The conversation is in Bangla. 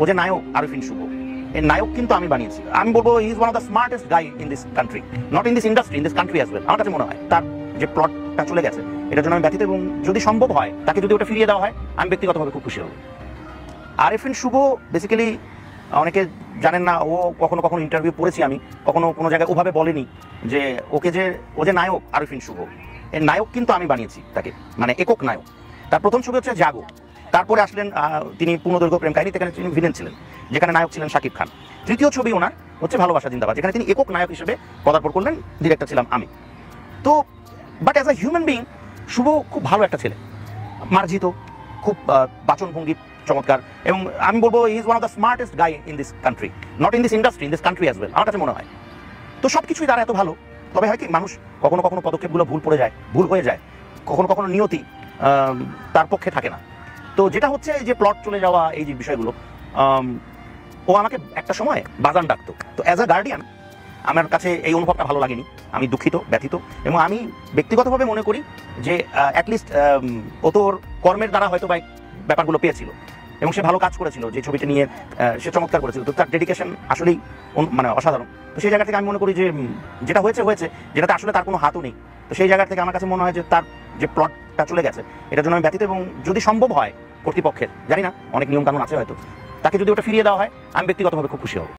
ও যে নায়ক আরিফিন শুভ। এই নায়ক কিন্তু আমি বানিয়েছি। আমি বলব is one of the smartest guy in this country not in this industry in this country as well আমার কাছে মনে হয় তার যে প্লটটা চলে গেছে, এটার জন্য আমি ব্যথিত এবং যদি সম্ভব হয়, তাকে যদি ওটা ফিরিয়ে দেওয়া হয়, আমি ব্যক্তিগতভাবে খুব খুশি হব। আরিফিন শুভ বেসিক্যালি অনেকে জানেন না, ও কখনো কখনো ইন্টারভিউ পড়েছি আমি, কখনো কোনো জায়গায় ওভাবে বলেনি যে ওকে যে, ও যে নায়ক আরিফিন শুভ। এর নায়ক কিন্তু আমি বানিয়েছি তাকে মানে একক নায়ক। তার প্রথম ছবি হচ্ছে জাগো। তারপরে আসলেন তিনি পূর্ণদৈর্ঘ্য প্রেম কাহিনী সেখানে তিনি ভিলেন ছিলেন, যেখানে নায়ক ছিলেন শাকিব খান। তৃতীয় ছবি ওনার হচ্ছে ভালোবাসা জিন্দাবাদ, যেখানে তিনি একক নায়ক হিসেবে পদার্পণ করলেন ডিরেক্টর ছিলাম আমি। তো but as a human being Shubho খুব ভালো একটা ছেলে, মার্জিত, খুব বাচনভঙ্গি, চমৎকার, এবং আমি বলব is one of the smartest guy in this country not in this industry in this country as well আমার কাছে মনে হয়। তো সব কিছুই তারা এত ভালো, তবে হয় কি, মানুষ কখনো কখনো পদক্ষেপগুলো ভুল পড়ে যায়, ভুল হয়ে যায়, কখনো কখনো নিয়তি তার পক্ষে থাকে না। তো যেটা হচ্ছে যে প্লট চলে যাওয়া, এই যে বিষয়গুলো ও আমাকে একটা সময় বাজান ডাকতো। তো অ্যাজ আ গার্ডিয়ান আমার কাছে এই অনুভবটা ভালো লাগেনি। আমি দুঃখিত, ব্যথিত, এবং আমি ব্যক্তিগতভাবে মনে করি যে অ্যাটলিস্ট ও তোর কর্মের দ্বারা হয়তো বা ব্যাপারগুলো পেয়েছিল। এবং সে ভালো কাজ করেছিল যে ছবিটা নিয়ে সে চমৎকার করেছিল। তো তার ডেডিকেশন আসলেই মানে অসাধারণ। তো সেই জায়গা থেকে আমি মনে করি যে যেটা হয়েছে হয়েছে, যেটাতে আসলে তার কোনো হাতও নেই। তো সেই জায়গা থেকে আমার কাছে মনে হয় যে তার যে প্লটটা চলে গেছে, এটার জন্য আমি ব্যথিত এবং যদি সম্ভব হয় কর্তৃপক্ষের, জানি না, অনেক নিয়মকানুন আছে হয়তো, তাকে যদি ওটা ফিরিয়ে দেওয়া হয়, আমি ব্যক্তিগতভাবে খুব খুশি হব।